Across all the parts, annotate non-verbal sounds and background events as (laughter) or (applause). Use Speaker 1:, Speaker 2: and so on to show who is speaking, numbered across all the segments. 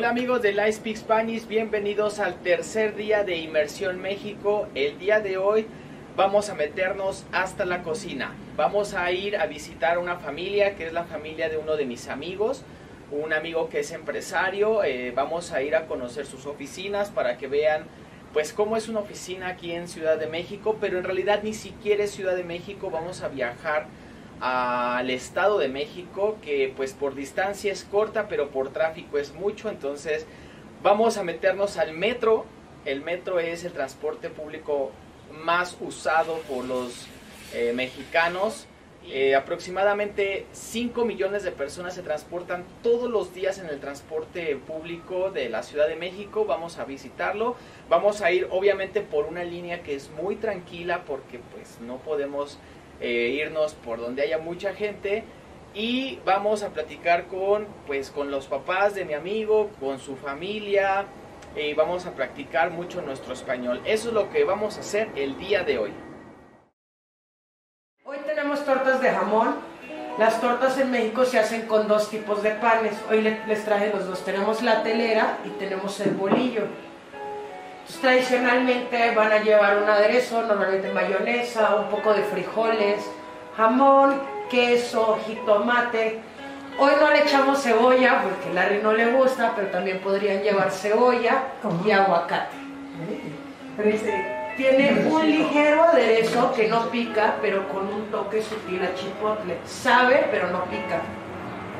Speaker 1: Hola amigos de Live Speak Spanish, bienvenidos al tercer día de Inmersión México. El día de hoy vamos a meternos hasta la cocina. Vamos a ir a visitar una familia que es la familia de uno de mis amigos, un amigo que es empresario. Eh, vamos a ir a conocer sus oficinas para que vean pues cómo es una oficina aquí en Ciudad de México, pero en realidad ni siquiera es Ciudad de México, vamos a viajar al Estado de México, que pues por distancia es corta, pero por tráfico es mucho, entonces vamos a meternos al metro. El metro es el transporte público más usado por los eh, mexicanos. Eh, aproximadamente 5 millones de personas se transportan todos los días en el transporte público de la Ciudad de México. Vamos a visitarlo. Vamos a ir obviamente por una línea que es muy tranquila porque pues no podemos eh, irnos por donde haya mucha gente y vamos a platicar con pues con los papás de mi amigo, con su familia y vamos a practicar mucho nuestro español. Eso es lo que vamos a hacer el día de hoy.
Speaker 2: Hoy tenemos tortas de jamón. Las tortas en México se hacen con dos tipos de panes. Hoy les traje los dos. Tenemos la telera y tenemos el bolillo tradicionalmente van a llevar un aderezo, normalmente mayonesa, un poco de frijoles, jamón, queso, jitomate. Hoy no le echamos cebolla porque Larry no le gusta, pero también podrían llevar cebolla y aguacate. Tiene un ligero aderezo que no pica, pero con un toque sutil a chipotle. Sabe, pero no pica.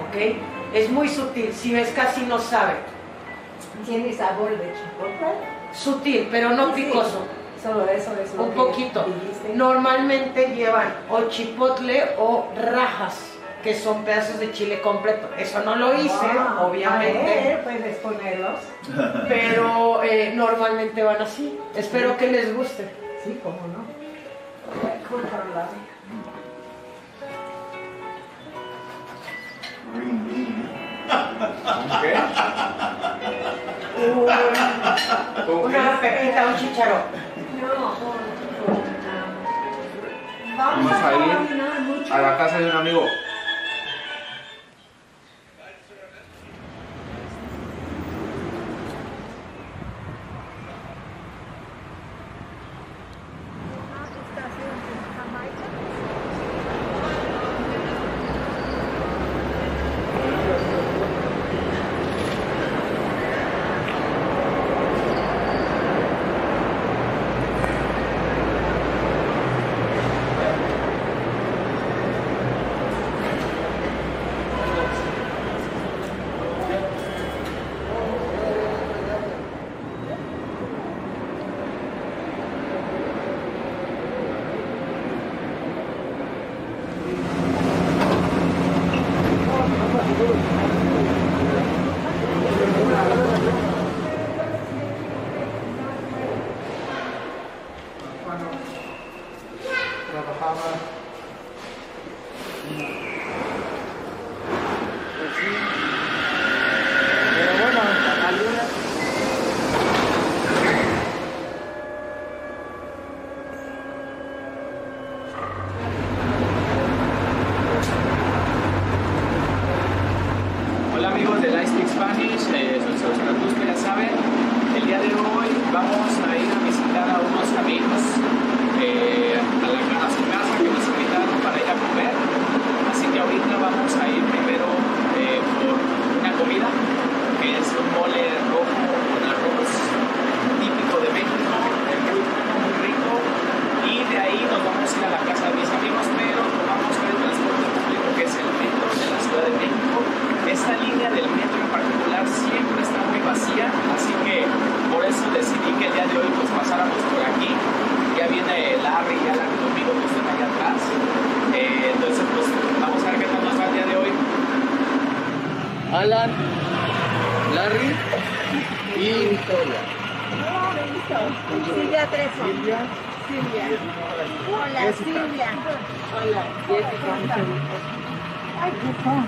Speaker 2: ¿Ok? Es muy sutil. Si ves, casi no sabe.
Speaker 3: ¿Tiene sabor de chipotle?
Speaker 2: Sutil, pero no picoso.
Speaker 3: Solo eso es
Speaker 2: Un poquito. Normalmente llevan o chipotle o rajas, que son pedazos de chile completo. Eso no lo hice,
Speaker 3: ah,
Speaker 2: obviamente.
Speaker 3: puedes ponerlos. (laughs)
Speaker 2: Pero eh, normalmente van así. Espero que les guste.
Speaker 3: Sí, cómo no.
Speaker 1: ¿Qué?
Speaker 2: una pepita, un chicharrón.
Speaker 1: Vamos a ir a la casa de un amigo.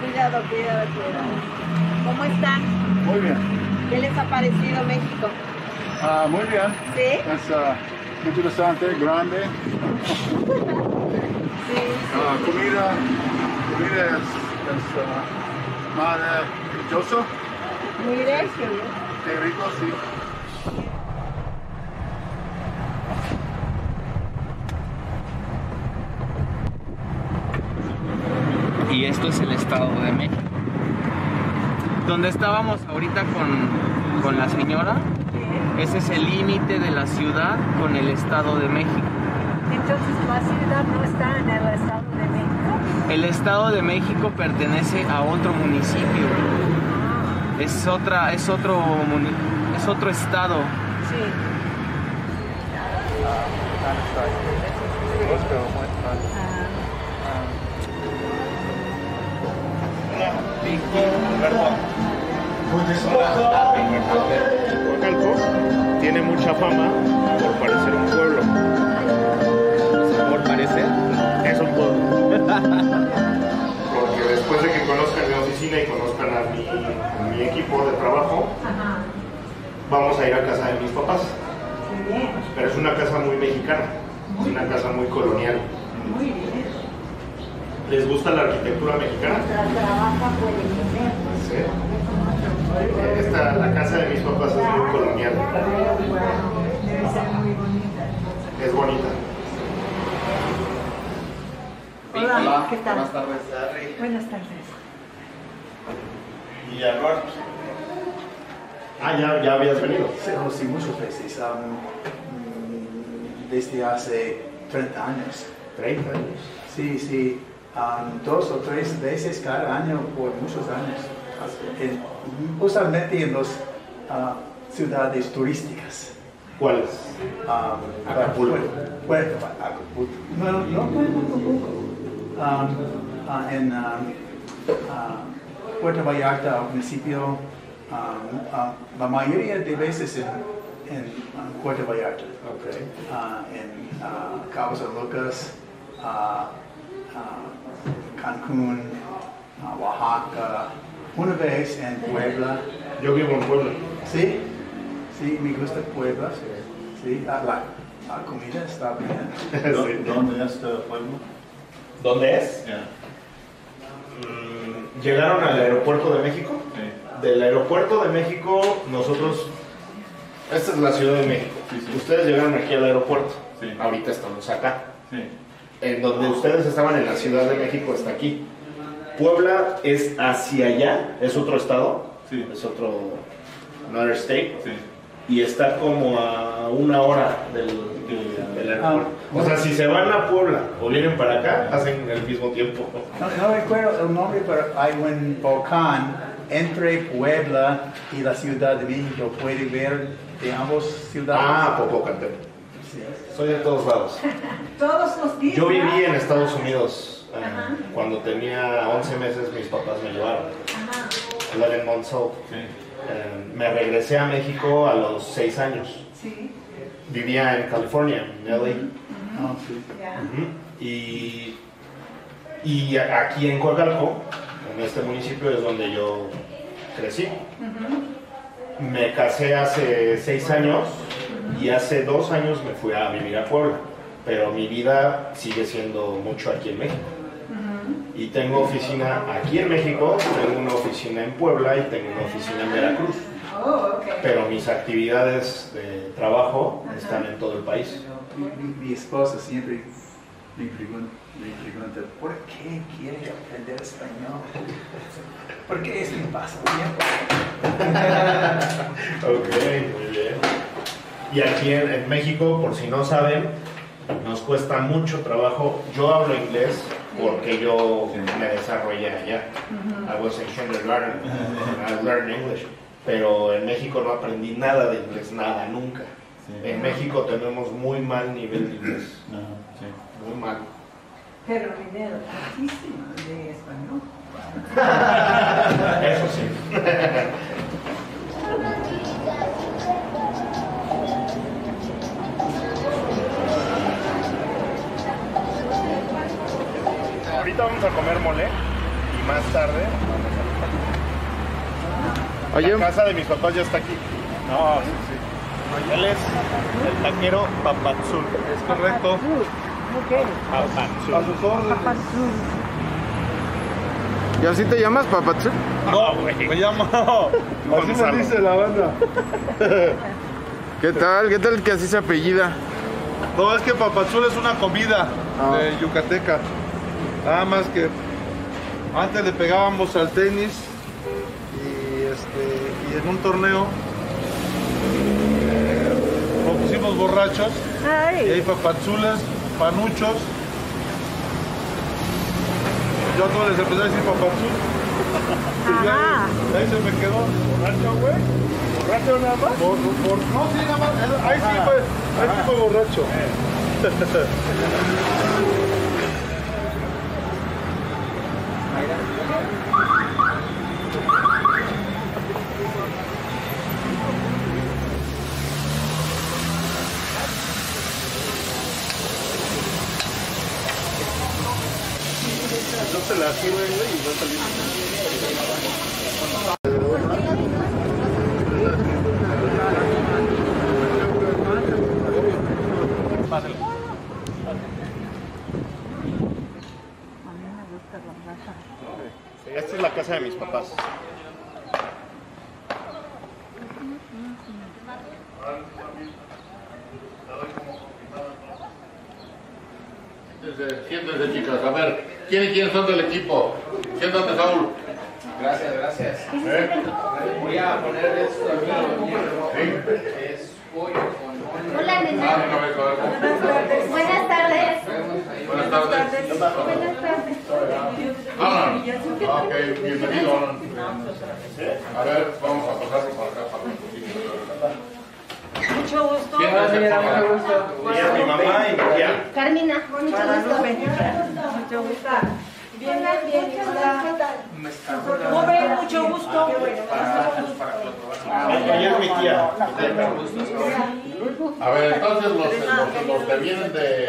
Speaker 3: Cuidado, cuidado, cuidado. ¿Cómo están?
Speaker 4: Muy bien.
Speaker 3: ¿Qué les ha parecido México?
Speaker 4: Ah, muy bien.
Speaker 3: ¿Sí?
Speaker 4: Es ah, interesante, grande.
Speaker 3: Sí.
Speaker 4: Ah, comida, comida es, es
Speaker 3: recio, ¿no?
Speaker 4: Qué rico, sí.
Speaker 1: y esto es el Estado de México. Donde estábamos ahorita con, con la señora, ese es el límite de la ciudad con el Estado de México.
Speaker 5: Entonces la ciudad no está en el Estado de México.
Speaker 1: El Estado de México pertenece a otro municipio. Es otra, es otro, es otro estado.
Speaker 5: Sí.
Speaker 6: Coacalco tiene mucha fama por parecer un pueblo.
Speaker 1: Por parecer.
Speaker 6: Es un pueblo. Porque después de que conozcan mi oficina y conozcan a mi, a mi equipo de trabajo,
Speaker 5: Ajá.
Speaker 6: vamos a ir a casa de mis papás. Pero es una casa muy mexicana, es una casa muy colonial.
Speaker 5: Muy bien.
Speaker 6: ¿Les gusta la arquitectura mexicana?
Speaker 5: Ser.
Speaker 6: Sí. Esta, la casa de mis papás es muy colonial,
Speaker 5: Debe ser muy bonita.
Speaker 6: es bonita.
Speaker 5: Hola, ¿qué tal?
Speaker 1: Buenas tardes.
Speaker 5: Buenas tardes.
Speaker 6: ¿Y Anuar? Ah, ya, ya habías venido.
Speaker 7: Sí, oh, sí, muchas veces. um, mm, desde hace 30 años.
Speaker 6: 30 años.
Speaker 7: Sí, sí. Um, dos o tres veces cada año por muchos años. En- usualmente en las ciudades turísticas.
Speaker 6: ¿Cuáles?
Speaker 7: Um,
Speaker 6: Acapulco.
Speaker 7: Puerto Acapulco. No, no, Acapulco. Um, ah, en um, ah, Puerto Vallarta, municipio, um, ah, la mayoría de veces en, en ah, Puerto Vallarta, ah, en ah, Cabo San Lucas, ah, Cancún, ah, Oaxaca, una vez en Puebla.
Speaker 6: Yo vivo en Puebla.
Speaker 7: Sí, sí, me gusta Puebla. Sí, ah, la, la comida está bien. (laughs)
Speaker 6: Sí.
Speaker 4: ¿Dónde es este pueblo?
Speaker 6: ¿Dónde es? Mm, ¿Llegaron al aeropuerto de México?
Speaker 4: Sí.
Speaker 6: Del aeropuerto de México, nosotros. Esta es la Ciudad de México.
Speaker 4: Sí, sí.
Speaker 6: Ustedes llegaron aquí al aeropuerto.
Speaker 4: Sí.
Speaker 6: Ahorita estamos acá. En donde ustedes estaban en la Ciudad de México está aquí. Puebla es hacia allá, es otro estado,
Speaker 4: Sí.
Speaker 6: es otro another state
Speaker 4: Sí.
Speaker 6: y está como a una hora del, del aeropuerto. O sea, si se van a Puebla o vienen para acá, hacen el mismo tiempo.
Speaker 7: No, no recuerdo el nombre, pero hay un volcán entre Puebla y la Ciudad de México. Puede ver de ambas ciudades.
Speaker 6: Ah, Popocatépetl. Soy de todos lados. (laughs)
Speaker 5: Todos los días.
Speaker 6: Yo viví en Estados Unidos. eh,
Speaker 5: Ajá.
Speaker 6: cuando tenía 11 meses, mis papás me llevaron.
Speaker 5: Ajá.
Speaker 6: 11 months old.
Speaker 4: Sí.
Speaker 6: Eh, me regresé a México a los 6 años.
Speaker 5: Sí.
Speaker 6: Vivía en California, en LA.
Speaker 7: Sí.
Speaker 5: Ya.
Speaker 6: Ujú. Y, y aquí en Coacalco, en este municipio, es donde yo crecí. Me casé hace seis años y hace dos años me fui a vivir a Puebla. Pero mi vida sigue siendo mucho aquí en México. Y tengo oficina aquí en México, tengo una oficina en Puebla y tengo una oficina en Veracruz.
Speaker 5: Oh, ok.
Speaker 6: Pero mis actividades de trabajo están en todo el país.
Speaker 7: Mi, mi- mi esposa siempre me pregunta, me pregunta, ¿por qué quiere aprender español? Porque es mi pasatiempo. (laughs)
Speaker 6: Ok, muy bien. Y aquí en, en México, por si no saben, nos cuesta mucho trabajo. Yo hablo inglés porque yo me desarrollé allá. I was in kindergarten, I learned (laughs) English. Pero en México no aprendí nada de inglés, nada, nunca.
Speaker 4: Sí.
Speaker 6: En México tenemos muy mal nivel de inglés, muy mal.
Speaker 5: Pero nivel altísimo de español. (laughs)
Speaker 6: Eso sí. Ahorita vamos a comer mole y más tarde
Speaker 1: Oye,
Speaker 6: La casa de mis papás ya está aquí. No, sí, sí. Él es el taquero Papazul. ¿Es correcto? Papazul.
Speaker 5: Papazul.
Speaker 8: ¿Y así te llamas, Papatsu?
Speaker 9: No, me llamo. Así me dice la banda. (laughs)
Speaker 8: ¿Qué tal? ¿Qué tal que así se apellida?
Speaker 9: No, es que papazul es una comida
Speaker 8: Ah.
Speaker 9: de Yucateca. Nada más que antes le pegábamos al tenis y, este, y en un torneo eh, nos pusimos borrachos y hay papazules, panuchos. Yo a todos les empecé a decir papazul. (laughs) Y ahí se me quedó. ¿Borracho, güey? ¿Borracho nada más? Por, por, no, sí, nada más. Ahí sí fue, ahí sí fue borracho. (laughs) se la sirve, güey, y salimos.
Speaker 6: Esta es la casa de mis papás.
Speaker 10: Siéntense, siéntense, chicas. A ver, ¿quiénes, quiénes son del equipo? Siéntate, Saúl.
Speaker 11: Gracias, gracias.
Speaker 10: ¿Eh?
Speaker 11: Voy a poner esto aquí. Es pollo con
Speaker 12: Hola,
Speaker 10: Ah,
Speaker 12: nena.
Speaker 10: ver.
Speaker 12: Buenas tardes.
Speaker 10: Buenas tardes.
Speaker 12: Buenas tardes.
Speaker 10: Alan. Ok, bienvenido. A ver, vamos a pasarlo para acá. Para.
Speaker 5: Mucho gusto.
Speaker 10: Por favor.
Speaker 11: mucho gusto.
Speaker 6: Es mi mamá y mi tía.
Speaker 12: Carmina, mucho gusto.
Speaker 5: Mucho gusto. Bien, bien, bien. Hola.
Speaker 11: Me
Speaker 5: mucho gusto.
Speaker 6: Ella es mi tía.
Speaker 10: A ver, entonces los, los, los que vienen de,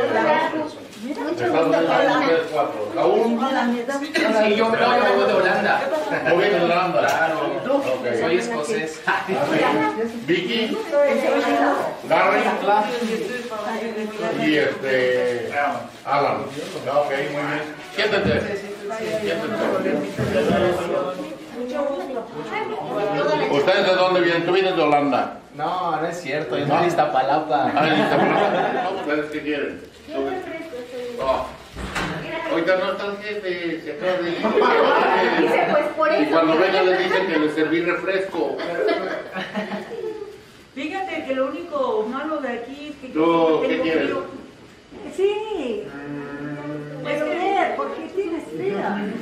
Speaker 10: de tres, cuatro. Saúl,
Speaker 11: Sí, yo, yo vengo de Holanda.
Speaker 10: ¿tú vienes de Holanda?
Speaker 11: Claro. Soy escocés.
Speaker 10: Vicky, Gary y este Alan. Ok, muy bien. Siéntense. Siéntense. ¿Ustedes de dónde vienen? ¿Tú vienes de Holanda?
Speaker 11: No, no es cierto. Yo soy de Iztapalapa.
Speaker 10: Ah, en Iztapalapa. ¿Ustedes qué quieren? Oh. Ahorita no está el jefe, se acaba de ir.
Speaker 12: Dice, pues por
Speaker 10: Y cuando venga les dicen que les serví refresco.
Speaker 13: Fíjate que lo único malo de aquí es que
Speaker 10: ¿Tú
Speaker 13: yo
Speaker 10: qué quieres?
Speaker 13: frío. Sí. Pero ver, ¿por qué tienes frío?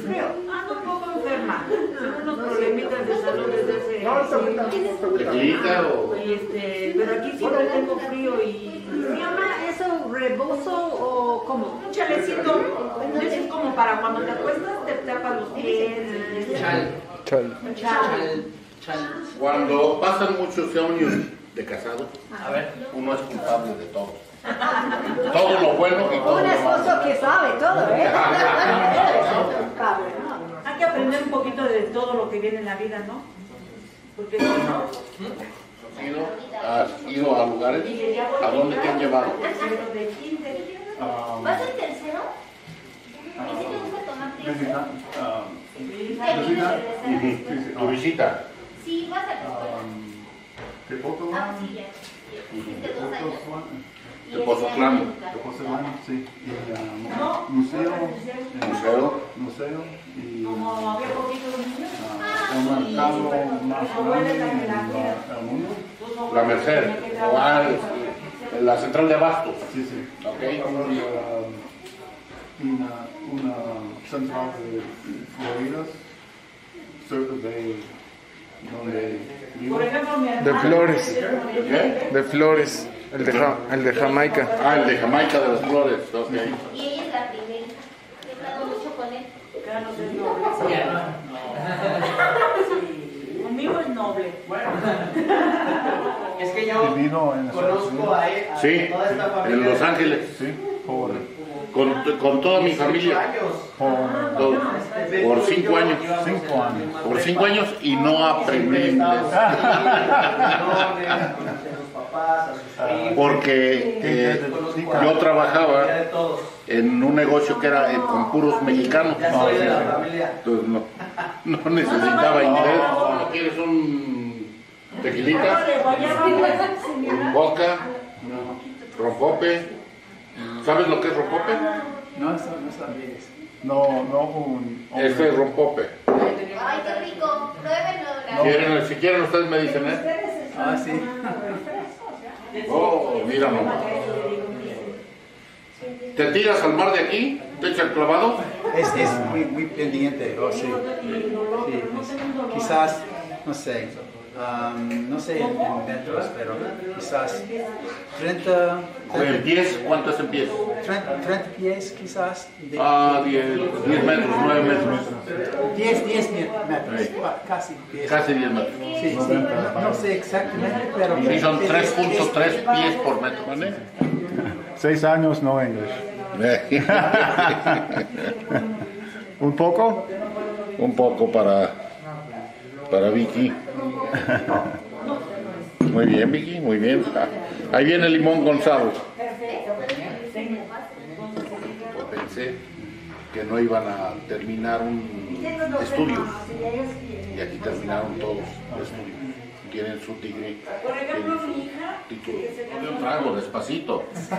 Speaker 13: frío? Ando un poco enferma. Tengo unos problemitas de salud desde hace...
Speaker 10: ¿Tequilita o...?
Speaker 13: Y este, pero aquí siempre tengo frío y... ¿Se llama eso rebozo o cómo? Un chalecito. Eso es como para cuando te acuestas te tapas los pies.
Speaker 11: Chal.
Speaker 8: Chal.
Speaker 13: Un chal.
Speaker 11: Chal.
Speaker 10: Cuando pasan muchos años de casado,
Speaker 11: A ver.
Speaker 10: uno es culpable de todo. (laughs) Todo lo bueno y todo
Speaker 13: Un
Speaker 10: lo malo.
Speaker 13: esposo que sabe todo, ¿eh? (laughs) Hay que aprender un poquito de todo lo que viene en la vida, ¿no? Porque si no,
Speaker 10: ¿Has ido, has ido a lugares? ¿A dónde te han llevado?
Speaker 13: De kinder.
Speaker 12: ¿Vas al tercero? ¿Y si te gusta tomar
Speaker 4: Visita,
Speaker 12: tiempo?
Speaker 4: um,
Speaker 12: ¿Te?
Speaker 10: Tu visita.
Speaker 12: Sí, vas a la escuela.
Speaker 4: um, Tepoco,
Speaker 12: Ah, sí, ya. Hiciste dos años.
Speaker 10: De
Speaker 4: sí. Y, um, museo, eh,
Speaker 10: Museo.
Speaker 4: museo y
Speaker 13: Como había poquitos niños,
Speaker 4: ah, el mercado más grande del mundo.
Speaker 10: La Merced. O el- la central de abastos.
Speaker 4: Sí, sí.
Speaker 10: Ok.
Speaker 4: Y, um, una, una central de Floridas, cerca de donde vivo.
Speaker 13: por ejemplo, mi.
Speaker 8: De flores.
Speaker 10: ¿Qué?
Speaker 8: De flores. El de, Ja- el de Jamaica.
Speaker 10: Ah, el de Jamaica de las Flores. Ok.
Speaker 12: Y ella es la primerita. He hablado mucho con él.
Speaker 13: Carlos es noble. Sí. Conmigo es noble.
Speaker 11: Es que yo
Speaker 4: Vivido en
Speaker 11: conozco a, él- a
Speaker 10: Sí,
Speaker 11: toda esta familia.
Speaker 10: en Los Ángeles.
Speaker 4: Sí, por,
Speaker 10: Con, con toda mi
Speaker 11: 18
Speaker 10: familia.
Speaker 11: años.
Speaker 4: por
Speaker 10: Todo. Por cinco años.
Speaker 4: cinco años.
Speaker 10: Por cinco años y no aprendí inglés.
Speaker 11: estábamos con sus papás, a sus primos.
Speaker 10: Porque
Speaker 4: ¿Qué
Speaker 10: eh, yo trabajaba en un negocio que era eh, con puros mexicanos. Entonces no, (laughs) no necesitaba inglés. ¿No ¿Quieres un tequilita? Un vodka? ¿Rompope? ¿Sabes lo que es rompope?
Speaker 7: No, eso no sabías. No, no un...
Speaker 10: Este es rompope.
Speaker 12: Ay, qué rico. Pruébenlo.
Speaker 10: ¿Quieren- si quieren ustedes me dicen, ¿eh?
Speaker 7: Ah, sí.
Speaker 10: Oh, mira nomás. ¿Te tiras al mar de aquí? ¿Te echas el clavado?
Speaker 7: Es, es muy, muy pendiente, oh, sí. Sí, es- quizás, no sé, um, no sé en, metros, pero quizás 30,
Speaker 10: ¿En pies? ¿Cuánto es en pies?
Speaker 7: 30, 30 pies quizás. de-
Speaker 10: Ah, 10, 10 metros, 9 metros.
Speaker 7: 10, 10 metros, pa- casi 10.
Speaker 10: Casi 10 metros.
Speaker 7: Sí, sí, no, no sé exactamente, pero...
Speaker 10: Sí, son
Speaker 7: es-
Speaker 10: 3.3
Speaker 7: es-
Speaker 10: pies por metro, ¿vale?
Speaker 4: Seis años, no English. (laughs) ¿Un poco?
Speaker 10: Un poco para, para Vicky. Muy bien, Vicky, muy bien. Ah, Ahí viene el limón Gonzalo. Pensé que no iban a terminar un estudio. Y aquí terminaron todos los estudios. Tienen su
Speaker 5: ejemplo,
Speaker 10: tienen
Speaker 5: mi hija,
Speaker 10: su título. un trago, despacito.
Speaker 5: Sí,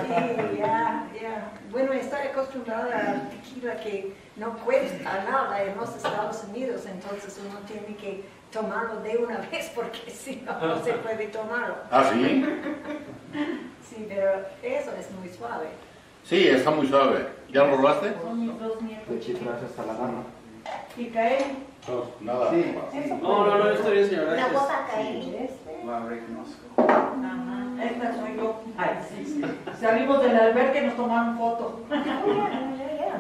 Speaker 5: ya, ya. Bueno, estoy acostumbrada al tequila que no cuesta nada en los Estados Unidos, entonces uno tiene que tomarlo de una (laughs) vez porque si no, no se puede tomarlo.
Speaker 10: ¿Ah, sí? (laughs)
Speaker 5: Sí, pero eso es muy suave.
Speaker 10: Sí, está muy suave. ¿Ya lo probaste?
Speaker 5: Son mis dos nietos.
Speaker 7: hasta la gana.
Speaker 5: Y cae.
Speaker 10: Nada.
Speaker 5: Eso
Speaker 1: No, no, no, está bien, señora. Gracias.
Speaker 12: gota cae.
Speaker 7: La reconozco.
Speaker 5: Esta soy yo. Ay, sí, sí. Salimos del albergue y nos tomaron foto.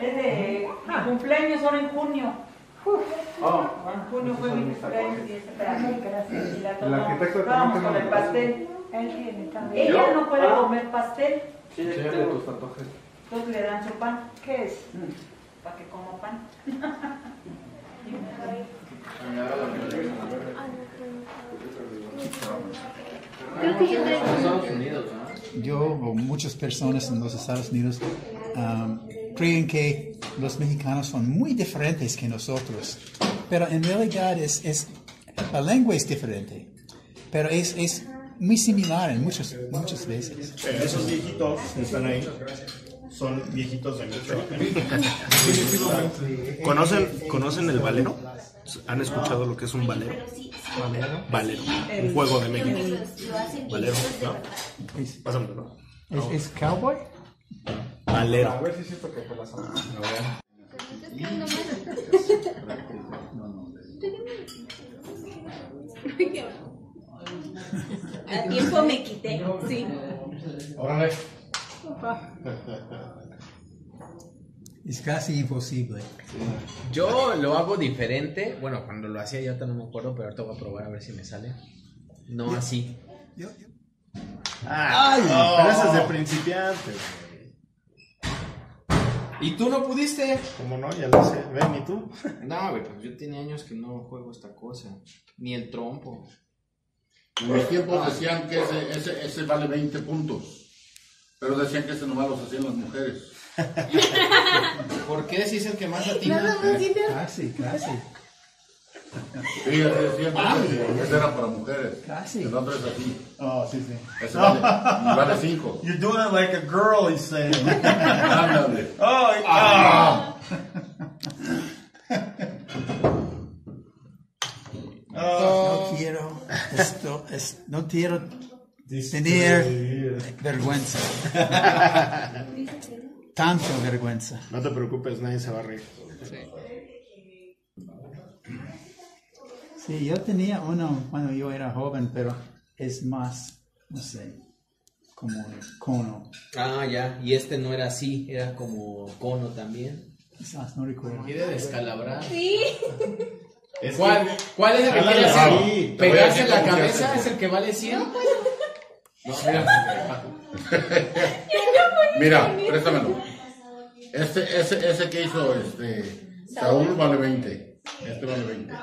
Speaker 5: Desde mi cumpleaños ahora en junio.
Speaker 7: Oh,
Speaker 5: En junio fue mi cumpleaños y esta gracias. Y la
Speaker 4: El
Speaker 5: tomamos.
Speaker 4: arquitecto
Speaker 5: Estábamos
Speaker 4: también
Speaker 5: con el
Speaker 4: tiene
Speaker 5: pastel. Ella no puede comer pastel,
Speaker 4: tus tatuajes.
Speaker 5: entonces le dan su pan. ¿Qué es? Para que coma pan.
Speaker 12: Creo que yo traigo.
Speaker 1: Estados Unidos, ¿no?
Speaker 7: yo o muchas personas en los Estados Unidos um, creen que los mexicanos son muy diferentes que nosotros, pero en realidad es, es la lengua es diferente, pero es, es muy similar en muchas, muchas veces.
Speaker 6: Esos viejitos que están ahí son viejitos de Michoacán. ¿Conocen, ¿Conocen el valero? ¿Han escuchado lo que es un valero? Valero. Un juego de México. Valero, ¿no?
Speaker 7: ¿Es,
Speaker 6: Pásamelo, ¿no?
Speaker 7: es, es cowboy?
Speaker 4: A ver si siento que te las amo.
Speaker 3: A tiempo me quité, sí.
Speaker 6: Órale.
Speaker 7: Es casi imposible.
Speaker 1: Yo lo hago diferente. Bueno, cuando lo hacía yo ahorita no me acuerdo, pero ahorita voy a probar a ver si me sale. No así.
Speaker 7: Yo-
Speaker 6: Ay, pero eso es de principiantes.
Speaker 1: ¿Y tú no pudiste?
Speaker 6: ¿Cómo no? Ya lo sé. Ven, ¿y tú? (laughs)
Speaker 1: No, güey, pues yo tenía años que no juego esta cosa. Ni el trompo.
Speaker 10: En mis tiempos decían que ese, ese, ese vale 20 puntos. Pero decían que ese nomás los hacían las mujeres. (laughs)
Speaker 1: ¿Por qué si es el que más latina?
Speaker 7: Casi, casi.
Speaker 10: Sí, decían. que Ese era para mujeres.
Speaker 7: Casi.
Speaker 10: El otro es así.
Speaker 4: Oh, sí, sí.
Speaker 10: Ese vale, vale 5. (laughs)
Speaker 6: You're doing it like a girl, he's saying.
Speaker 10: Ándale. (laughs)
Speaker 6: Oh, ah.
Speaker 7: No quiero, esto, es, no quiero tener vergüenza. (laughs) Tanto vergüenza.
Speaker 6: No te preocupes, nadie se va a reír.
Speaker 7: Sí, yo tenía uno cuando yo era joven, pero es más, no sé, como el cono.
Speaker 1: Ah, ya. Y este no era así, era como cono también.
Speaker 7: Quizás, no recuerdo.
Speaker 1: Quiere descalabrar.
Speaker 12: Sí. (laughs)
Speaker 6: Es
Speaker 1: ¿Cuál, ¿Cuál es el que
Speaker 6: Jálale
Speaker 1: quiere hacer? ¿Pegarse en la cabeza es el que vale 100? (laughs) No, mira.
Speaker 10: Mira, (laughs) préstamelo. Este, ese, ese que hizo este, Saúl vale 20. Este vale 20.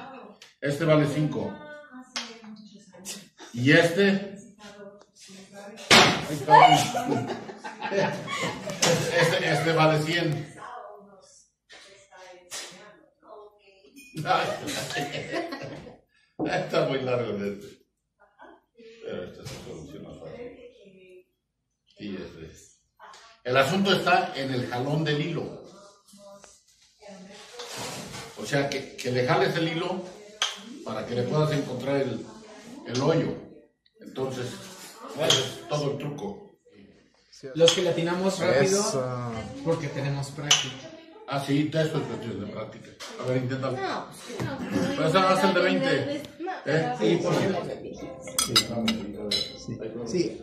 Speaker 10: Este vale 5. Y este. Este, este va de 100. Está muy largo el este. Pero esta se soluciona fácil. Y este. El asunto está en el jalón del hilo. O sea, que, que le jales el hilo para que le puedas encontrar el, el hoyo. Entonces, ese es todo el truco.
Speaker 1: Los que latinamos rápido
Speaker 8: Eso.
Speaker 1: porque tenemos práctica.
Speaker 10: Ah, sí, eso es cuestión de práctica. A ver, inténtalo.
Speaker 12: No, no.
Speaker 10: Pues haz el de 20.
Speaker 12: No,
Speaker 10: ¿Eh?
Speaker 12: pero-
Speaker 10: Sí, por
Speaker 7: Sí.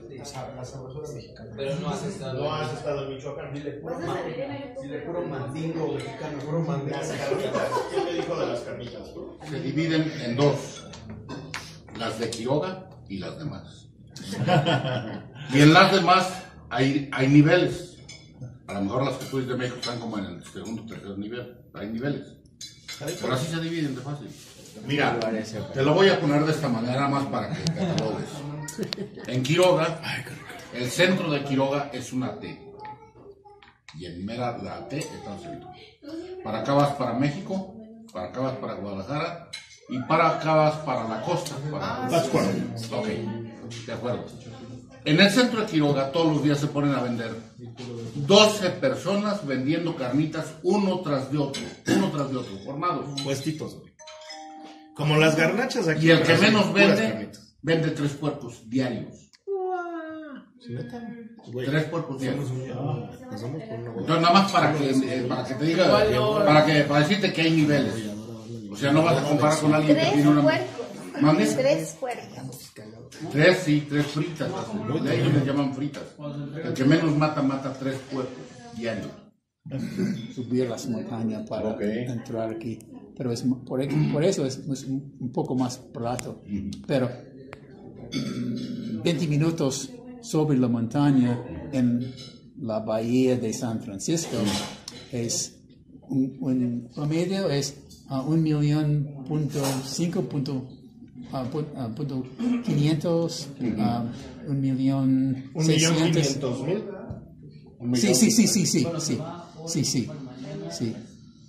Speaker 1: Pero no has estado.
Speaker 6: No has estado en Michoacán. Dile
Speaker 12: salir en el
Speaker 6: Dile puro mandingo mexicano, puro mandingo. ¿Quién me dijo de las carnitas?
Speaker 10: Se dividen en dos. Las de Quiroga y las demás. (laughs) Y en las demás hay, hay niveles. A lo mejor las que tú dices de México están como en el segundo o tercer nivel. Hay niveles. Pero así se dividen de fácil. Mira, te lo voy a poner de esta manera más para que catalogues. En Quiroga, el centro de Quiroga es una T. Y en mera la T está el centro. Para acá vas para México, para acá vas para Guadalajara y para acá vas para la costa. Para...
Speaker 6: Pátzcuaro.
Speaker 10: Ok, de acuerdo. En el centro de Quiroga todos los días se ponen a vender 12 personas vendiendo carnitas uno tras de otro, uno tras de otro, formados.
Speaker 6: Puestitos, güey. Como las garnachas aquí.
Speaker 10: Y el que menos vende. Vende tres puercos diarios.
Speaker 6: Güey.
Speaker 10: Tres puercos diarios.
Speaker 6: Ah,
Speaker 10: Entonces, nada más para que, eh, para que te diga, para, que, para decirte que hay niveles. O sea, no vas a comparar con alguien que tiene una... ¿Mande?
Speaker 12: Tres puercos.
Speaker 10: Tres, sí, tres fritas. De ahí les llaman fritas. El que menos mata, mata tres puercos diarios.
Speaker 7: subir las montañas para entrar aquí. Pero es, por, por eso es, es un poco más barato. Pero 20 minutos sobre la montaña en la bahía de San Francisco es un, un promedio es a un millón punto cinco punto ah, pu- ah, punto quinientos ah, un millón
Speaker 6: Un millón quinientos mil.
Speaker 7: Sí, sí, sí, sí, sí, sí, sí, sí, sí,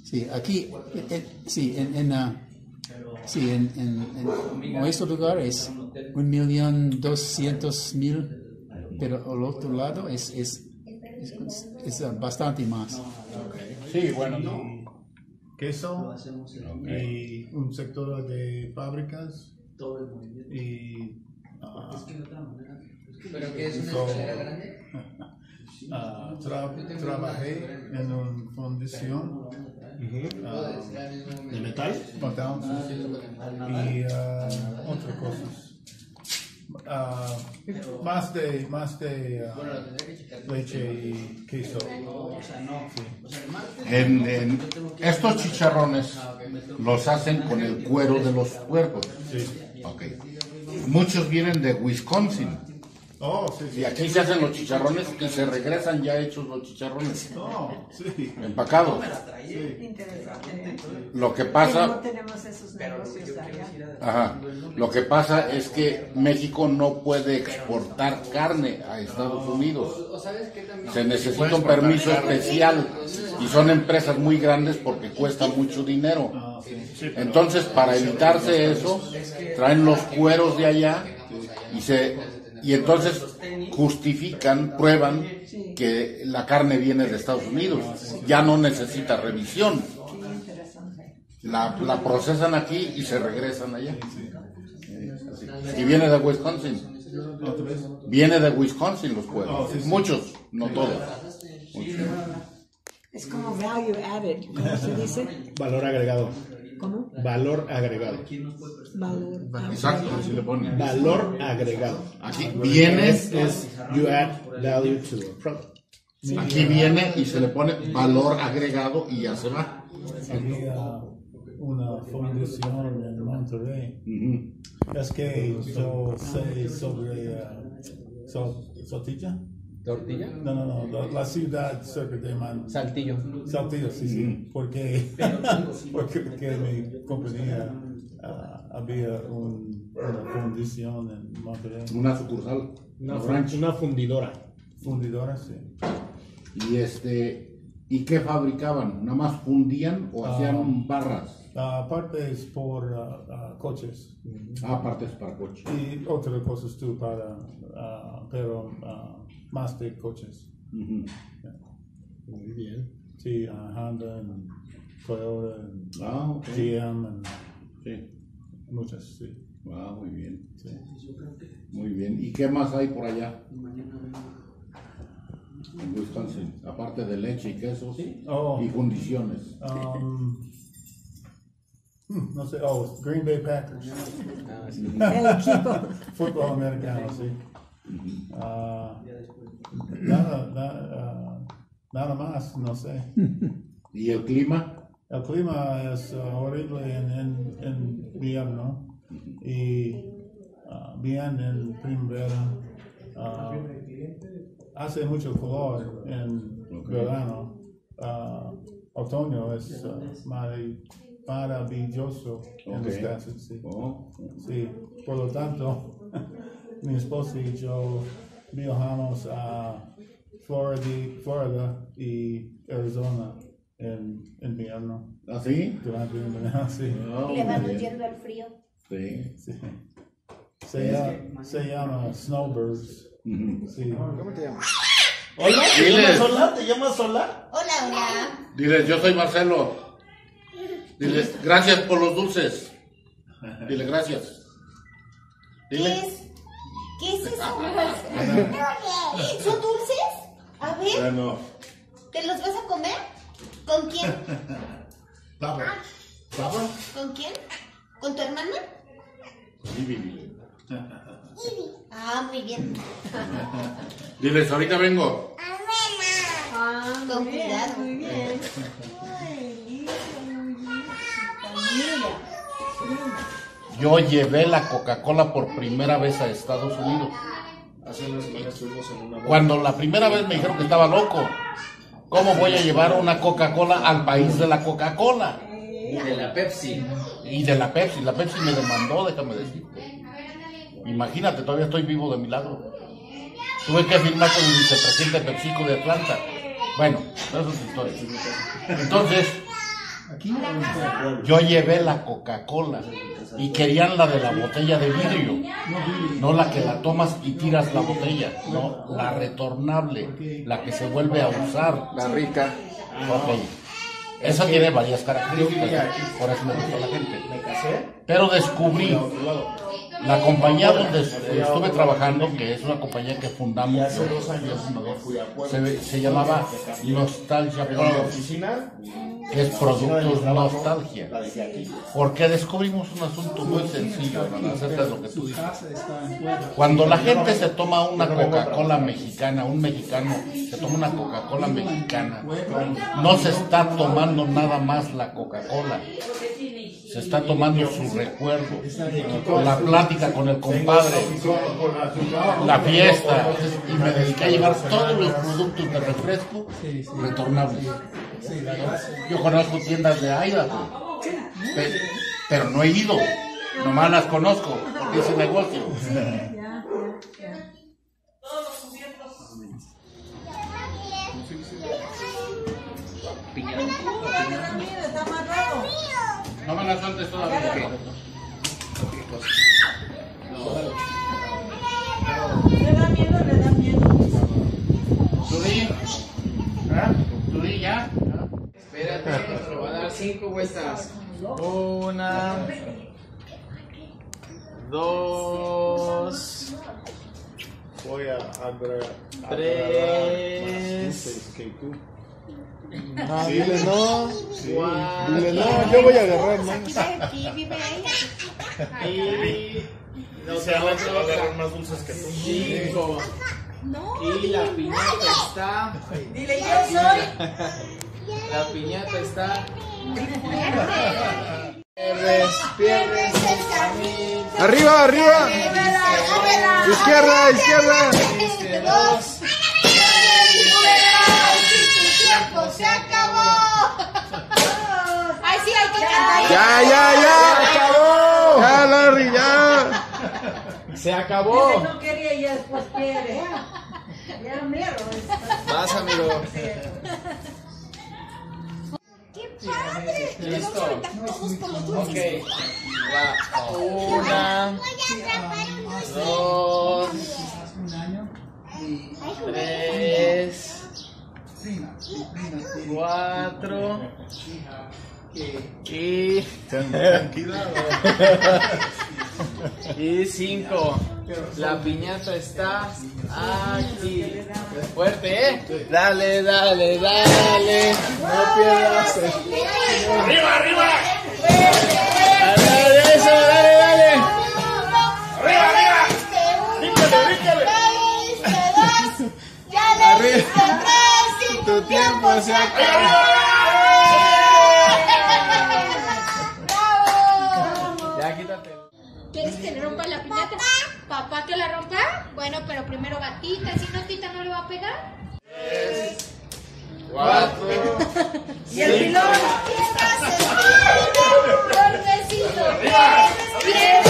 Speaker 7: sí, aquí, en- sí, en, en, sí, en, en, en nuestro lugar es un millón doscientos mil, pero al otro lado es, es, es, es, bastante más.
Speaker 10: Sí, bueno.
Speaker 4: queso y un sector de fábricas y ah,
Speaker 1: Pero que es una
Speaker 4: So-
Speaker 1: grande. (laughs)
Speaker 4: ah, tra- trabajé en una fundición ah,
Speaker 6: ¿De metal?
Speaker 4: metal y ah, otras cosas Ah, más de más de ah, leche y queso Sí.
Speaker 10: En, en- estos chicharrones los hacen con el cuero de los puercos. Ok. Muchos vienen de Wisconsin.
Speaker 4: Oh, sí, sí.
Speaker 10: Y aquí se hacen los chicharrones y se regresan ya hechos los chicharrones.
Speaker 4: Sí.
Speaker 10: Empacados.
Speaker 5: Interesante.
Speaker 10: Lo que
Speaker 5: No
Speaker 10: pasa,
Speaker 5: tenemos esos negocios allá.
Speaker 10: ajá, lo que pasa es que México no puede exportar carne a Estados Unidos. Se necesita un permiso especial y son empresas muy grandes porque cuesta mucho dinero. Entonces, para evitarse eso, traen los cueros de allá y se y entonces justifican, prueban que la carne viene de Estados Unidos. Ya no necesita revisión. La, la procesan aquí y se regresan allá. Y viene de Wisconsin. Viene de Wisconsin los cueros. Muchos, no todos.
Speaker 5: Es como value added, ¿cómo se dice?
Speaker 6: Valor agregado.
Speaker 5: ¿Cómo?
Speaker 6: Valor agregado.
Speaker 5: Valor.
Speaker 10: Exacto, así le ponen.
Speaker 6: Valor agregado.
Speaker 10: Aquí viene,
Speaker 6: Es, you add value to a product.
Speaker 10: aquí viene y se le pone valor agregado y ya se va.
Speaker 4: Había una fundación en Monterrey. Es que yo sé sobre sal- saltilla.
Speaker 1: ¿Tortilla?
Speaker 4: No, no, no, la, la ciudad cerca de Man.
Speaker 1: Saltillo.
Speaker 4: Saltillo, sí, sí. Porque, (laughs) porque, porque mi compañía ah, había un- una fundación en Monterrey.
Speaker 10: Una sucursal.
Speaker 6: Una,
Speaker 10: franquicia.
Speaker 6: una fundidora.
Speaker 4: Fundidoras, sí.
Speaker 10: Y este, ¿y qué fabricaban? ¿Nada más fundían o hacían
Speaker 4: Ah.
Speaker 10: barras?
Speaker 4: Ah, partes por ah, ah, coches.
Speaker 10: Ah, partes para coches.
Speaker 4: Y otras cosas tú para, ah, pero ah, más de coches. Muy bien. Sí, ah, Honda, and Toyota, and
Speaker 10: Ah.
Speaker 4: GM, and
Speaker 10: Sí.
Speaker 4: muchas, sí.
Speaker 10: Ah, muy bien.
Speaker 4: Sí.
Speaker 10: Muy bien. ¿Y qué más hay por allá? En Wisconsin, aparte de leche y quesos
Speaker 4: Oh.
Speaker 10: y fundiciones.
Speaker 4: Um, hmm, no sé, oh, Green Bay Packers. (laughs)
Speaker 5: El equipo. (laughs)
Speaker 4: Fútbol americano, sí. Ah, nada, nada, ah, nada más, no sé.
Speaker 10: ¿Y el clima?
Speaker 4: El clima es ah, horrible en, en, en invierno y bien en primavera. Hace mucho calor en verano. Ah, otoño es marav- maravilloso en los
Speaker 10: Ok.
Speaker 4: casos, sí.
Speaker 10: Oh.
Speaker 4: Sí, por lo tanto, mi esposa y yo viajamos a Florida, Florida y Arizona en invierno.
Speaker 10: ¿Ah, sí?
Speaker 4: Durante el verano, (laughs) sí.
Speaker 10: Ah,
Speaker 12: Y le van huyendo al frío.
Speaker 10: Sí.
Speaker 4: Sí. Se, llama, se llama Snowbirds. Sí.
Speaker 8: ¿Cómo te llamas?
Speaker 6: Hola, ¿te llamas Sola? ¿Te llamas Sola?
Speaker 12: Hola, hola.
Speaker 10: Diles, yo soy Marcelo. Diles, gracias por los dulces. (laughs) Dile, gracias.
Speaker 12: ¿Qué
Speaker 10: Dile.
Speaker 12: ¿Qué es eso? ¿Son dulces? A ver,
Speaker 10: Bueno,
Speaker 12: ¿te los vas a comer? ¿Con quién?
Speaker 10: ¿papa? ¿Papa?
Speaker 12: ¿Con quién? ¿Con tu hermana?
Speaker 10: Dile.
Speaker 12: Ah, muy bien.
Speaker 10: Diles, ahorita vengo.
Speaker 5: Ah,
Speaker 12: Con
Speaker 5: muy bien,
Speaker 12: cuidado.
Speaker 5: Muy bien. Familia.
Speaker 10: Yo llevé la Coca-Cola por primera vez a Estados Unidos.
Speaker 6: Hace unas semanas estuvimos en una
Speaker 10: Cuando la primera vez me dijeron que estaba loco. ¿Cómo voy a llevar una Coca-Cola al país de la Coca-Cola?
Speaker 1: Y de la Pepsi.
Speaker 10: Y de la Pepsi. La Pepsi me demandó, déjame decirte. Imagínate, todavía estoy vivo de milagro. Tuve que firmar con el vicepresidente PepsiCo de Atlanta. Bueno, esa es historia. Entonces, yo llevé la Coca-Cola y querían la de la botella de vidrio, no la que la tomas y tiras la botella, no, la retornable, la que se vuelve a usar.
Speaker 8: La rica.
Speaker 10: Ok. Esa tiene varias características, por eso me gustó la gente.
Speaker 6: Me casé.
Speaker 10: Pero descubrí la compañía donde estuve trabajando, que es una compañía que fundamos,
Speaker 6: hace dos años
Speaker 10: se, se llamaba Nostalgia Products,
Speaker 6: oficina,
Speaker 10: que es Productos Nostalgia. Porque descubrimos un asunto muy sencillo acerca de lo que tú dices. Cuando la gente se toma una Coca-Cola mexicana, un mexicano se toma una Coca-Cola mexicana, no se está tomando nada más la Coca-Cola, se está tomando su recuerdo, la plática con el compadre, la fiesta, y me dediqué a llevar todos los productos de refresco retornables. Yo conozco tiendas de pe- pero no he ido, nomás las conozco porque es negocio.
Speaker 5: Ya, ya, ya. Mira, está amarrado.
Speaker 10: No me las sueltes todavía.
Speaker 5: Le da miedo, le da miedo.
Speaker 10: ¿Tú di? ¿Ah? ¿Tú di ya?
Speaker 1: Espérate, te lo va a dar cinco vueltas. Una. Dos.
Speaker 4: Voy a agra-
Speaker 1: Tres.
Speaker 8: No, dile no.
Speaker 1: Cuatro.
Speaker 8: Dile no, yo voy a agarrar, ¿no?
Speaker 12: Aquí, aquí, vive ella.
Speaker 1: Y.
Speaker 6: O sea, otro va a agarrar más dulces que tú.
Speaker 1: Cinco.
Speaker 12: No,
Speaker 1: Y la piñata está.
Speaker 5: Dile, yo soy.
Speaker 1: La piñata está. Pierdes, pierdes el camino.
Speaker 8: Arriba, arriba. Izquierda, izquierda.
Speaker 12: Se acabó. Ay, sí, hay que cantar.
Speaker 8: Ya, ya, ya. Ya, Larry, ya.
Speaker 1: Se acabó.
Speaker 5: Dice, no quería y después quiere. Ya mero.
Speaker 1: Vas, amigo.
Speaker 12: ¡Qué padre! Y los
Speaker 1: Listo.
Speaker 12: vamos a aventar todos como dulces.
Speaker 1: Ok. Va. Una, dos, tres, cuatro y, (laughs) y cinco. La piñata está aquí. Fuerte, ¿eh? Dale, dale, dale. No pierdas. ¡Arriba, arriba! Tu tiempo se acabó. Ya quítate.
Speaker 12: ¿Quieres que le rompa la piñata? ¿Papá que la rompa? Bueno, pero primero gatita. Si no, tita no le va a pegar.
Speaker 1: Cuatro. (laughs)
Speaker 5: Y el pilón.
Speaker 12: Fuertecito. Pierdes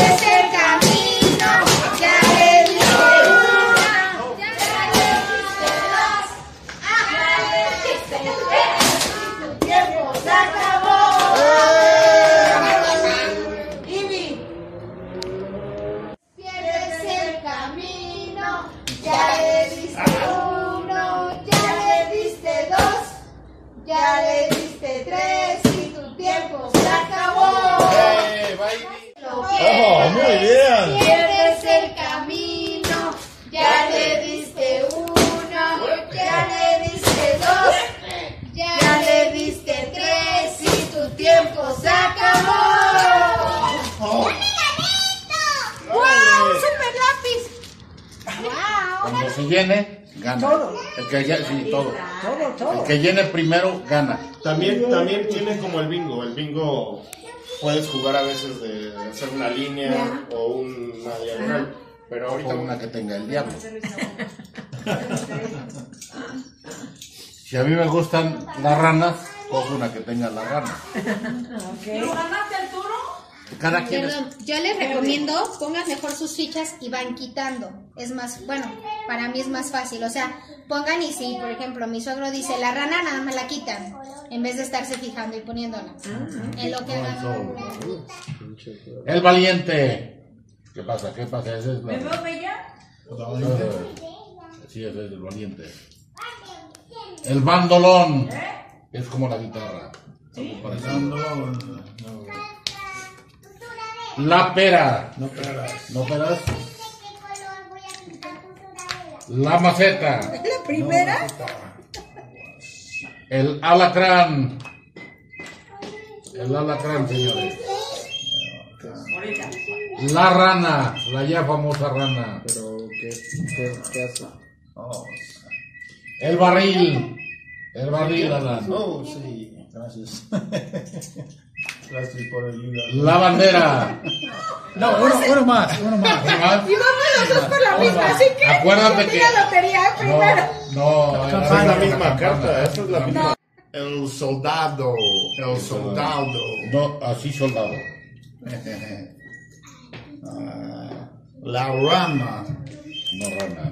Speaker 10: Cuando se llene, gana.
Speaker 5: Todo.
Speaker 10: El que ya- sí, todo.
Speaker 5: Todo, todo.
Speaker 10: El que llene primero, gana.
Speaker 6: También, también tiene como el bingo. El bingo puedes jugar a veces de hacer una línea o una diagonal. Pero ahorita
Speaker 10: O una que tenga el diablo. Si a mí me gustan las ranas, cojo una que tenga la rana. Cada quien es-
Speaker 12: Perdón, yo les recomiendo pongan mejor sus fichas y van quitando. Es más, bueno, para mí es más fácil. O sea, pongan y si, por ejemplo, mi suegro dice la rana, nada más la quitan. En vez de estarse fijando y poniéndola. En lo que hagan.
Speaker 10: El valiente. ¿Qué pasa? ¿Qué pasa? Ese es la...
Speaker 5: ¿Me veo bella?
Speaker 10: Sí, ese es el valiente. El bandolón. Es como la guitarra. Algo parecido. La pera.
Speaker 4: No peras.
Speaker 10: ¿No peras? La maceta.
Speaker 5: ¿La primera?
Speaker 10: El alacrán. El alacrán, señores. La rana, la ya famosa rana.
Speaker 1: Pero, ¿qué, qué, qué hace?
Speaker 4: Oh,
Speaker 10: El barril. El barril, Alan.
Speaker 4: oh, sí. Gracias. (laughs)
Speaker 10: La bandera.
Speaker 4: No, uno, uno más, uno más.
Speaker 10: ¿Qué más?
Speaker 5: Y vamos los dos por la misma, así que
Speaker 10: Acuérdate
Speaker 5: yo
Speaker 10: que-
Speaker 5: lotería primero.
Speaker 10: No, no.
Speaker 6: Esa es la misma carta. Esa es la misma.
Speaker 4: El soldado. El soldado.
Speaker 10: No, así soldado.
Speaker 4: Ah, la rana.
Speaker 10: No rana.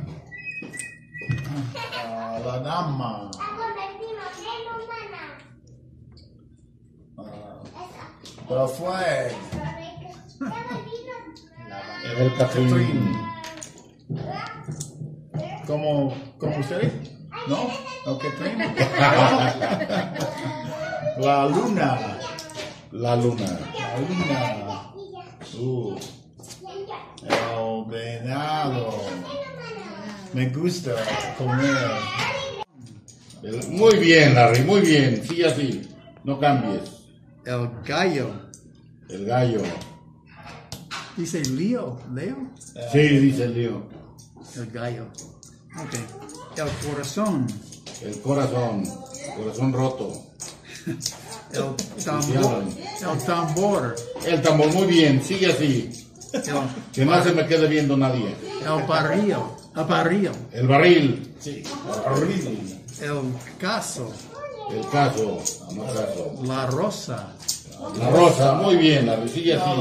Speaker 4: Ah, la dama. Ah, the flag.
Speaker 10: El Catrín.
Speaker 4: ¿Cómo, cómo usted? ¿No? ¿No Catrín? (laughs) La luna.
Speaker 10: La luna.
Speaker 4: La luna. Uh, el venado. Me gusta comer.
Speaker 10: Muy bien, Larry, muy bien. Sigue así. No cambies.
Speaker 7: El gallo.
Speaker 10: El gallo.
Speaker 7: Dice Leo. Leo.
Speaker 10: Sí, dice el lío.
Speaker 7: El gallo. Ok. El corazón.
Speaker 10: El corazón. Corazón roto.
Speaker 7: El tambor. El tambor.
Speaker 10: El tambor, muy bien. Sigue así.
Speaker 7: El,
Speaker 10: Que no se me quede viendo nadie.
Speaker 7: el barril. El barril.
Speaker 10: El barril.
Speaker 4: Sí, horrible.
Speaker 7: El caso.
Speaker 10: El caso. No caso.
Speaker 7: La rosa.
Speaker 10: La rosa, muy bien, Larry. Sigue así.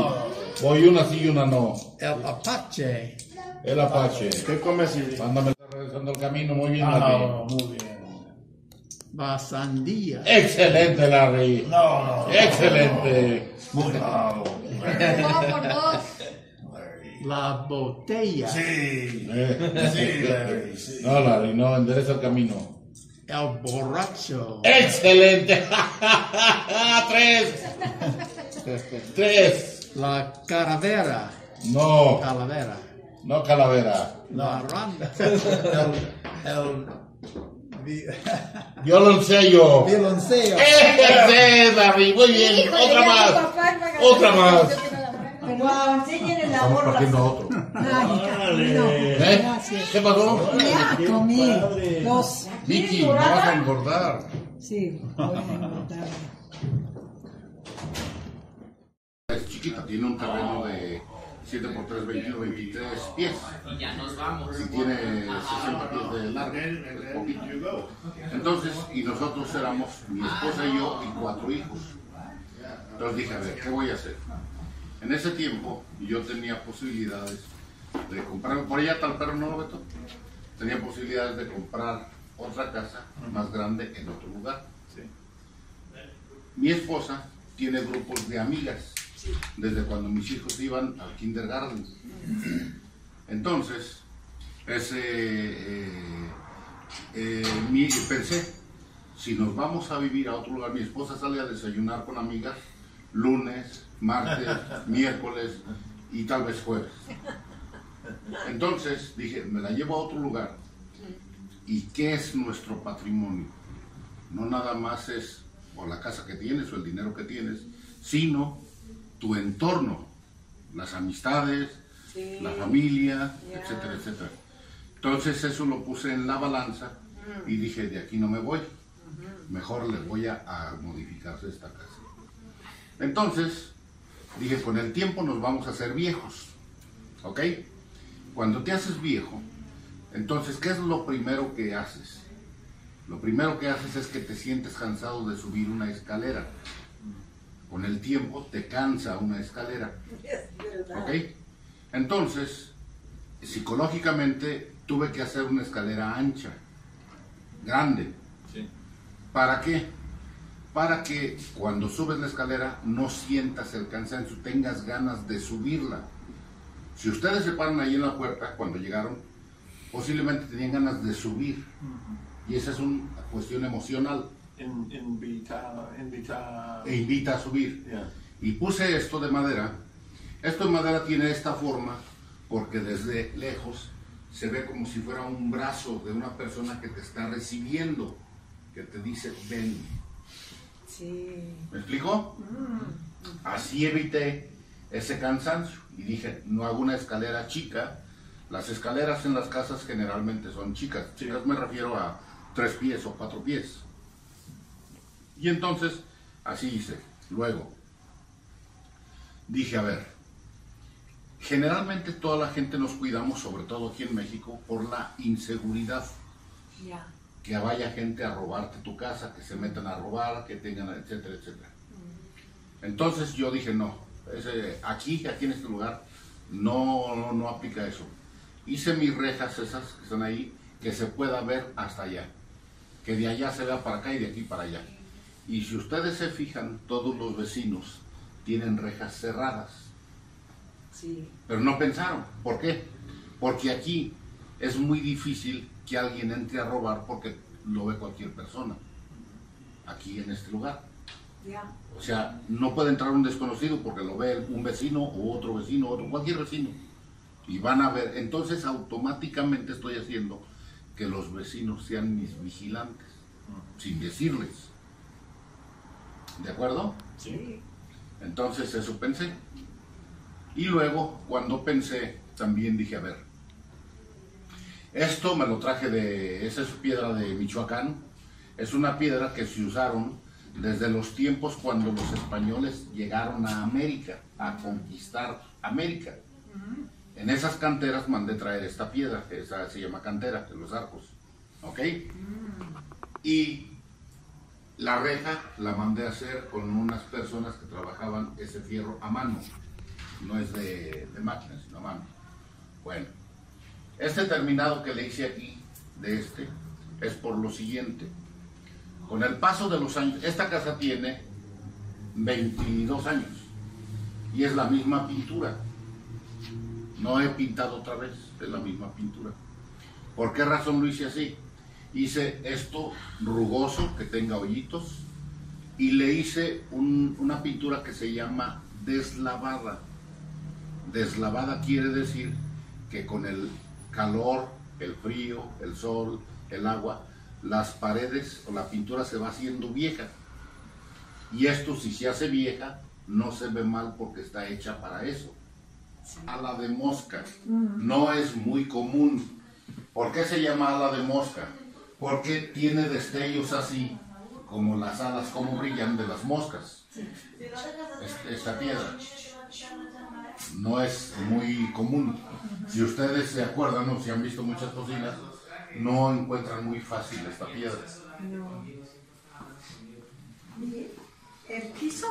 Speaker 10: Voy una sí y una no.
Speaker 7: El apache.
Speaker 10: El apache.
Speaker 6: ¿Qué comes, Ivy?
Speaker 10: Mándame enderezando el camino. Muy bien,
Speaker 4: Ah,
Speaker 10: Larry.
Speaker 4: bueno, muy bien.
Speaker 7: La sandía.
Speaker 10: Excelente, Larry.
Speaker 4: No, no.
Speaker 10: Excelente.
Speaker 4: Muy.
Speaker 12: Dos por dos.
Speaker 7: La botella.
Speaker 4: Sí.
Speaker 10: Eh.
Speaker 4: Sí, Larry, sí.
Speaker 10: No, Larry, no, endereza el camino.
Speaker 7: El borracho.
Speaker 10: ¡Excelente! (laughs) ¡Tres! ¡Tres!
Speaker 7: La calavera.
Speaker 10: No,
Speaker 7: Calavera.
Speaker 10: no calavera.
Speaker 7: La randa. (laughs) El, el vi- (laughs)
Speaker 10: Violoncello.
Speaker 7: violoncelo.
Speaker 10: ¡Ese es, Larry! Muy bien,
Speaker 12: Híjole,
Speaker 10: otra más.
Speaker 12: papá es
Speaker 10: Otra más.
Speaker 12: yo que no la.
Speaker 5: Wow,
Speaker 10: otro.
Speaker 4: Dale.
Speaker 10: ¿Eh? ¿Qué pasó?
Speaker 5: Ya comí dos.
Speaker 10: Vicky, no vas a engordar.
Speaker 5: Sí, voy a engordar.
Speaker 10: Es chiquita, tiene un terreno de 7 por 3, 21, 23 pies.
Speaker 1: Y ya nos vamos.
Speaker 10: Y tiene 60 pies de largo. es poquito. Entonces, y nosotros éramos mi esposa y yo y cuatro hijos. Entonces dije, a ver, ¿qué voy a hacer? En ese tiempo yo tenía posibilidades de comprar, por allá tal perro no lo Beto, tenía posibilidades de comprar otra casa más grande en otro lugar. Mi esposa tiene grupos de amigas desde cuando mis hijos iban al kindergarten. Entonces, ese, eh, eh, mi- pensé, si nos vamos a vivir a otro lugar, mi esposa sale a desayunar con amigas lunes, martes, (laughs) miércoles y tal vez jueves. Entonces dije, me la llevo a otro lugar. ¿Y qué es nuestro patrimonio? No nada más es o la casa que tienes o el dinero que tienes, sino tu entorno, las amistades, la familia, etcétera, etcétera. Entonces eso lo puse en la balanza y dije, de aquí no me voy, mejor le voy a, a modificarse esta casa. Entonces dije, con el tiempo nos vamos a hacer viejos, ¿ok? Cuando te haces viejo, entonces, ¿qué es lo primero que haces? Lo primero que haces es que te sientes cansado de subir una escalera. Con el tiempo te cansa una escalera. ¿Ok? Entonces, psicológicamente tuve que hacer una escalera ancha, grande. ¿Para qué? Para que cuando subes la escalera no sientas el cansancio, tengas ganas de subirla. Si ustedes se paran ahí en la puerta cuando llegaron, posiblemente tenían ganas de subir. Y esa es una cuestión emocional.
Speaker 4: In- invita, invita.
Speaker 10: E invita a subir.
Speaker 4: Yeah.
Speaker 10: Y puse esto de madera. Esto de madera tiene esta forma porque desde lejos se ve como si fuera un brazo de una persona que te está recibiendo, que te dice ven.
Speaker 5: Sí.
Speaker 10: ¿Me explico? Así evité ese cansancio y dije, no hago una escalera chica. Las escaleras en las casas generalmente son chicas. Chicas me refiero a tres pies o cuatro pies. Y entonces, así hice. Luego, dije, a ver, generalmente toda la gente nos cuidamos, sobre todo aquí en México, por la inseguridad que vaya gente a robarte tu casa, que se metan a robar, que tengan, etcétera, etcétera. Entonces yo dije, no, ese- aquí, aquí en este lugar, no, no, no aplica eso. Hice mis rejas esas que están ahí, que se pueda ver hasta allá, que de allá se vea para acá y de aquí para allá. Y si ustedes se fijan, todos los vecinos tienen rejas cerradas.
Speaker 5: Sí.
Speaker 10: Pero no pensaron. ¿Por qué? Porque aquí es muy difícil que alguien entre a robar porque lo ve cualquier persona. Aquí en este lugar. O sea, no puede entrar un desconocido porque lo ve un vecino o otro vecino, otro, cualquier vecino. Y van a ver. Entonces automáticamente estoy haciendo que los vecinos sean mis vigilantes, sin decirles. ¿De acuerdo?
Speaker 5: Sí.
Speaker 10: Entonces eso pensé. Y luego, cuando pensé, también dije, a ver, esto me lo traje de, esa es piedra de Michoacán, es una piedra que se usaron desde los tiempos cuando los españoles llegaron a América, a conquistar América. En esas canteras mandé traer esta piedra, que esa se llama cantera, de los arcos. ¿Ok? Y la reja la mandé a hacer con unas personas que trabajaban ese fierro a mano. No es de, de máquina, sino a mano. Bueno, este terminado que le hice aquí de este es por lo siguiente. Con el paso de los años, esta casa tiene 22 años y es la misma pintura. No he pintado otra vez, es la misma pintura. ¿Por qué razón lo hice así? Hice esto rugoso, que tenga hoyitos, y le hice una pintura que se llama deslavada. Deslavada quiere decir que con el calor, el frío, el sol, el agua, las paredes o la pintura se va haciendo vieja. Y esto si se hace vieja, no se ve mal porque está hecha para eso. Ala de mosca no es muy común. ¿Por qué se llama ala de mosca? Porque tiene destellos así, como las alas como brillan de las moscas. Esta piedra no es muy común. Si ustedes se acuerdan o si han visto muchas cocinas, no encuentran muy fácil esta piedra.
Speaker 5: ¿El piso?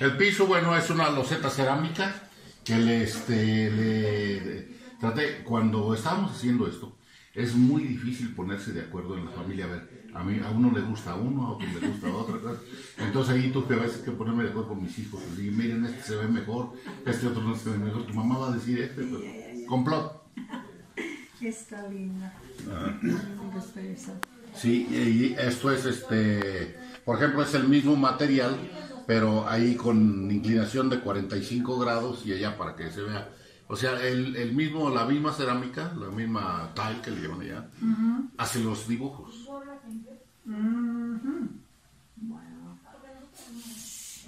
Speaker 10: El piso, bueno, es una loseta cerámica que le, este, le, traté, cuando estábamos haciendo esto, es muy difícil ponerse de acuerdo en la familia. A ver, a, mí, a uno le gusta a uno, a otro le gusta a otro. Entonces ahí vas a que ponerme de acuerdo con mis hijos. Y miren, este se ve mejor, este otro no se ve mejor. Tu mamá va a decir este, pero complot.
Speaker 5: Está linda.
Speaker 10: Sí, y esto es este, por ejemplo, es el mismo material, pero ahí con inclinación de 45 grados y allá para que se vea. O sea, el, mismo, la misma cerámica, la misma tile que le llaman allá, hace los dibujos.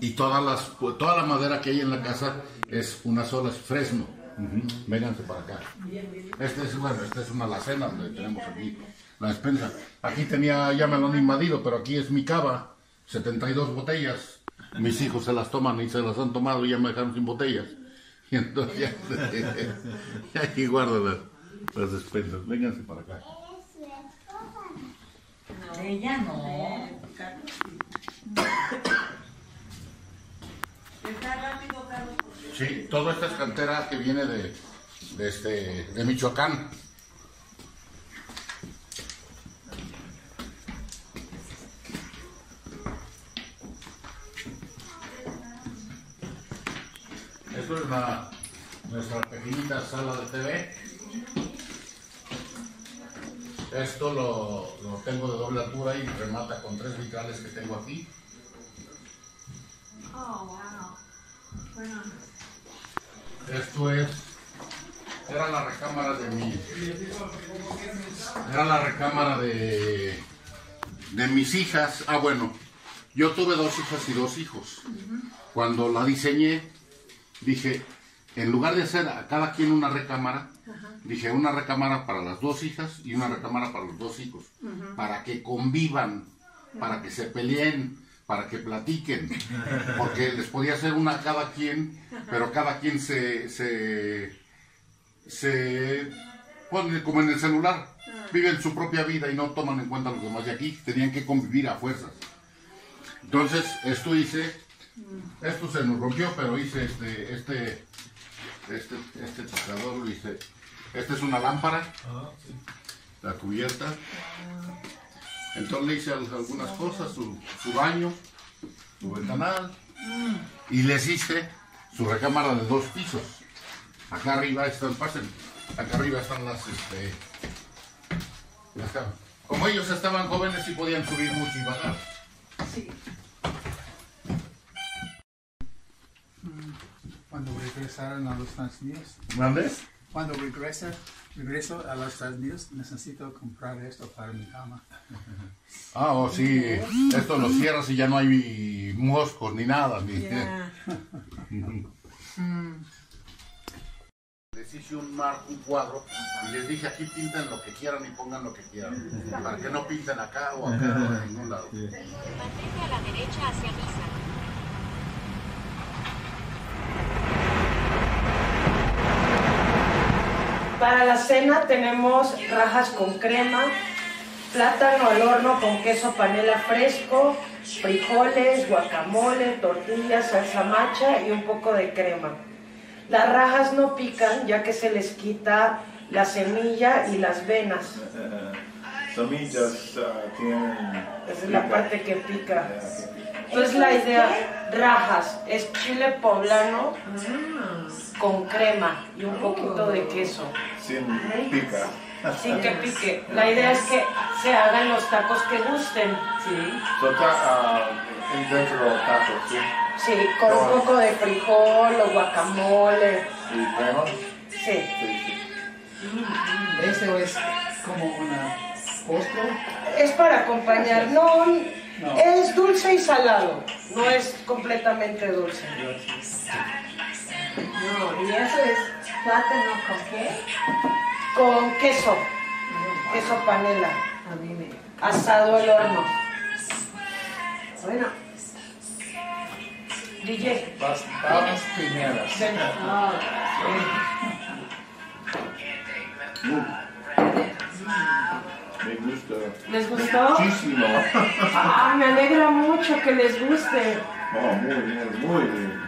Speaker 10: Y todas las, toda la madera que hay en la casa es una sola, es fresno. Vénganse para acá. Este es, bueno, esta es una alacena donde tenemos aquí la despensa. Aquí tenía, ya me lo han invadido, pero aquí es mi cava, 72 botellas. Mis hijos se las toman y se las han tomado y ya me dejaron sin botellas. Y entonces (laughs) aquí guardo las, las despensas. Vénganse para acá.
Speaker 5: Ella no.
Speaker 10: Sí, toda esta es cantera que viene de, de, este, de Michoacán. Esto es nuestra pequeñita sala de TV. Esto lo, lo, tengo de doble altura y remata con tres vitrales que tengo aquí.
Speaker 5: Oh, wow.
Speaker 10: Esto es, era la recámara de mi, era la recámara de, de mis hijas. Ah, bueno, yo tuve dos hijas y dos hijos. Cuando la diseñé, dije, en lugar de hacer a cada quien una recámara, dije una recámara para las dos hijas y una recámara para los dos hijos, para que convivan, para que se peleen, para que platiquen, porque les podía hacer una a cada quien, pero cada quien se, se, se pone como en el celular, viven su propia vida y no toman en cuenta los demás, y aquí tenían que convivir a fuerzas. Entonces, esto hice, esto se nos rompió, pero hice este, este, este, este tocador, lo hice, esta es una lámpara, la cubierta, entonces le hice algunas cosas, su, baño, su ventanal, y les hice su recámara de dos pisos. Acá arriba están, pasen, acá arriba están las, este, las camas. Como ellos estaban jóvenes y podían subir mucho y bajar. Sí.
Speaker 7: Cuando regresaron a los Estados Unidos.
Speaker 10: ¿Mandes?
Speaker 7: Cuando regresa, regreso a los Estados Unidos, necesito comprar esto para mi cama.
Speaker 10: Ah, oh, sí. Esto lo cierras y ya no hay moscos ni nada. Ni... Les hice un mar, un cuadro y les dije aquí pinten lo que quieran y pongan lo que quieran. Para que no pinten acá o acá o en ningún lado.
Speaker 14: Mantente a la derecha hacia misa.
Speaker 2: Para la cena tenemos rajas con crema, plátano al horno con queso panela fresco, frijoles, guacamole, tortillas, salsa macha y un poco de crema. Las rajas no pican ya que se les quita la semilla y las venas. (laughs)
Speaker 8: semillas uh, tienen...
Speaker 2: Esa es la parte que pica. Entonces la idea, rajas, es chile poblano con crema y un poquito de queso.
Speaker 8: Sin pica.
Speaker 2: Sin que pique. La idea es que se hagan los tacos que gusten. Sí.
Speaker 8: So, ta- uh, dentro de los tacos, ¿sí?
Speaker 2: Sí, con un poco de frijol o guacamole.
Speaker 8: ¿Y crema?
Speaker 2: Sí.
Speaker 7: ¿Ese es como una postre?
Speaker 2: Es para acompañar. No,
Speaker 7: No.
Speaker 2: es dulce y salado. No es completamente dulce.
Speaker 5: No, y eso es plátano con qué?
Speaker 2: Con queso. Queso panela.
Speaker 5: A mí me.
Speaker 2: Asado al horno.
Speaker 5: Bueno,
Speaker 2: DJ.
Speaker 8: Babas primeras. Me gusta.
Speaker 2: ¿Les gustó?
Speaker 8: Muchísimo.
Speaker 2: Ah, me alegra mucho que les guste.
Speaker 8: Oh, muy bien, muy bien.